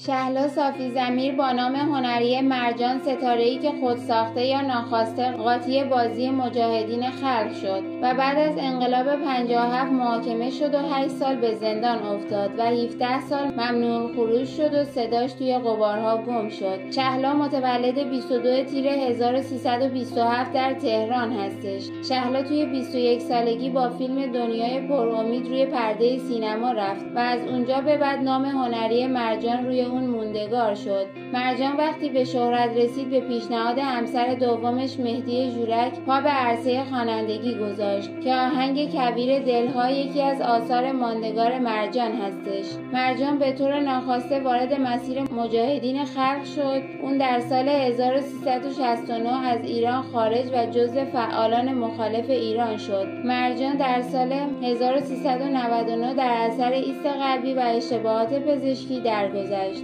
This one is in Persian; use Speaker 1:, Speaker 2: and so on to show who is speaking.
Speaker 1: شهلا صافی زمیر با نام هنری مرجان ستاره‌ای که خودساخته یا ناخواسته قاطی بازی مجاهدین خلق شد و بعد از انقلاب 57 محاکمه شد و 8 سال به زندان افتاد و 17 سال ممنوع خروج شد و صداش توی قبارها گم شد. شهلا متولد 22 تیر 1327 در تهران هستش. شهلا توی 21 سالگی با فیلم دنیای پرامید روی پرده سینما رفت و از اونجا به بعد نام هنری مرجان روی اون موندگار شد. مرجان وقتی به شهرت رسید به پیشنهاد همسر دومش مهدی جورک پا به عرصه خوانندگی گذاشت که آهنگ کبیر دلها یکی از آثار ماندگار مرجان هستش. مرجان به طور ناخواسته وارد مسیر مجاهدین خلق شد. اون در سال 1369 از ایران خارج و جزو فعالان مخالف ایران شد. مرجان در سال 1399 در اثر ایست قلبی و اشتباهات پزشکی درگذشت.